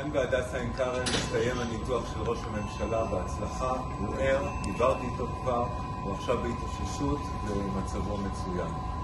כאן בהדסה עין כרם מסתיים הניתוח של ראש הממשלה בהצלחה, הוא ער, דיברתי איתו כבר, הוא עכשיו בהתאוששות ומצבו מצוין.